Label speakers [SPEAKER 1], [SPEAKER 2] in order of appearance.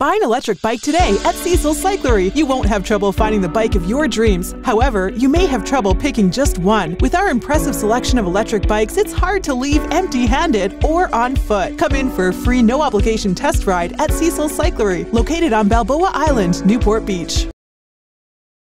[SPEAKER 1] Buy an electric bike today at Cecil's Cyclery. You won't have trouble finding the bike of your dreams. However, you may have trouble picking just one. With our impressive selection of electric bikes, it's hard to leave empty handed or on foot. Come in for a free no obligation test ride at Cecil's Cyclery, located on Balboa Island, Newport Beach.